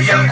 Yeah.